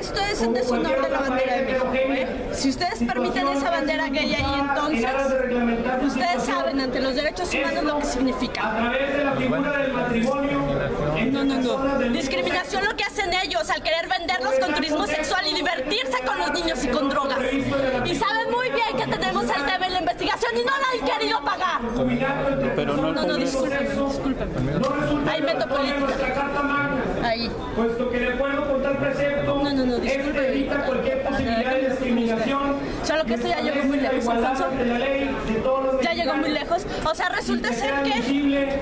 en deshonor de la bandera de México. ¿eh? Si ustedes permiten esa bandera gay ahí, entonces ustedes saben ante los derechos humanos lo que significa. A través de la figura del matrimonio. No, no, no. Discriminación lo que hacen ellos al querer venderlos con turismo sexual y divertirse con los niños y con drogas. Y saben muy bien que tenemos el tema en la investigación y no la han querido pagar. Pero no, No, no, disculpen, disculpen. Ahí meto política. Ahí. Puesto que de acuerdo con tal precepto, No, no, no, este disculpe. evita cualquier posibilidad de discriminación. Solo que esto ya llegó muy lejos, Alfonso. Ya llegó muy lejos. O sea, resulta ser que,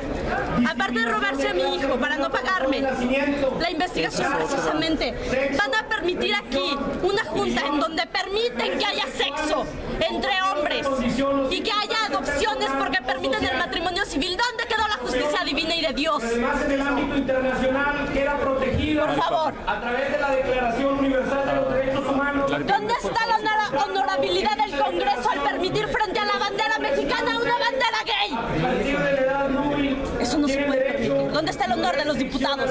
aparte de robarse a mi hijo para no pagarme, la investigación precisamente, van a permitir aquí una junta en donde permiten que haya sexo entre hombres y que haya adopciones porque permiten el matrimonio civil. ¿Dónde quedó la justicia divina y de Dios? además en el ámbito internacional queda protegido Por favor. a través de la Declaración Universal de los Derechos Humanos. ¿Dónde está la honora- honorabilidad del Congreso al permitir frente a la bandera mexicana una bandera gay? Eso no se puede permitir. ¿Dónde está el honor de los diputados?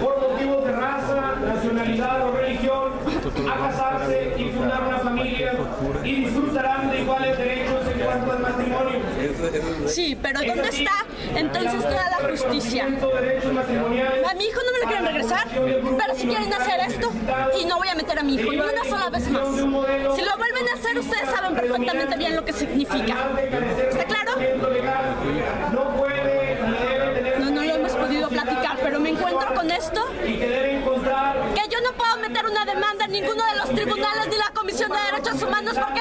por motivos de raza, nacionalidad o religión a casarse y fundar una familia y disfrutarán de iguales derechos en cuanto al matrimonio. Sí, pero ¿dónde está entonces toda la justicia? derechos matrimoniales A mi hijo no me lo quieren regresar, pero si quieren hacer esto, y no voy a meter a mi hijo ni una sola vez más. Si lo vuelven a hacer, ustedes saben perfectamente bien lo que significa. ¿Está claro? no No, lo hemos podido platicar, pero me encuentro con esto, que yo no puedo meter una demanda en ninguno de los tribunales ni la Comisión de Derechos Humanos porque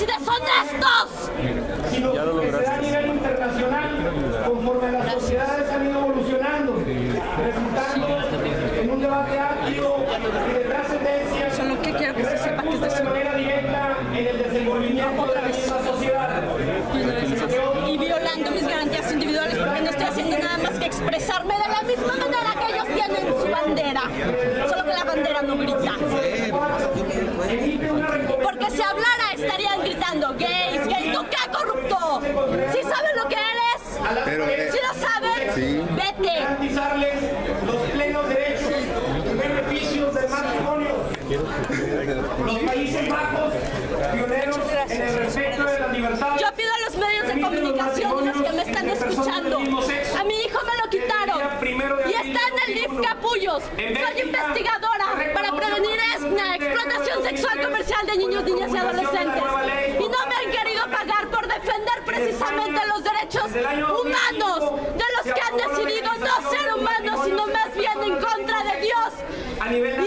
perversos y deshonestos. sino que se da a nivel internacional conforme las sociedades han ido evolucionando, resultando en un debate amplio y de trascendencia Solo que quiero que se sepa que es de manera directa en el desenvolvimiento de la misma sociedad. y violando mis garantías individuales porque no estoy haciendo nada más que expresarme de la misma manera que ellos tienen su bandera. Solo que la bandera no grita. Porque si hablara estarían gritando gays, gays, ¿tú qué corrupto? Si saben lo que eres, Pero, eh, si lo saben, sí. vete. garantizarles los plenos derechos y beneficios del matrimonio. Los Países Bajos, pioneros en el respeto de las libertades. Yo pido a los medios de comunicación los que me están escuchando. A mi hijo me lo quitaron. Y está en el DIF Capullos. Soy investigadora para prevenir la explotación sexual comercial de niños, niñas y adolescentes. Y no me han querido pagar por defender precisamente los derechos humanos de los que han decidido no ser humanos, sino más bien en contra de Dios